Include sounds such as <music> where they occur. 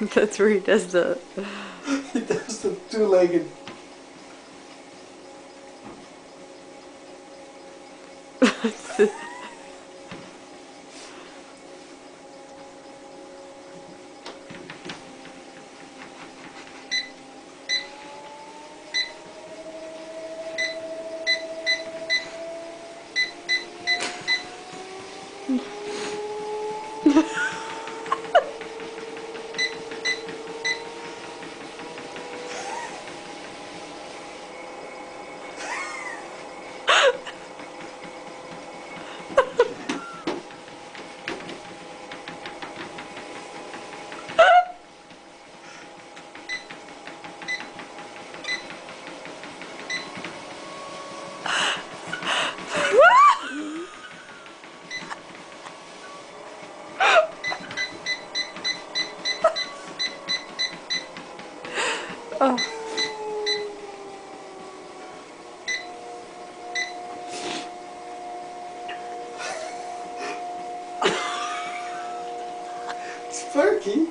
<laughs> That's where he does the. <laughs> he does the two-legged. <laughs> Oh. Sparky.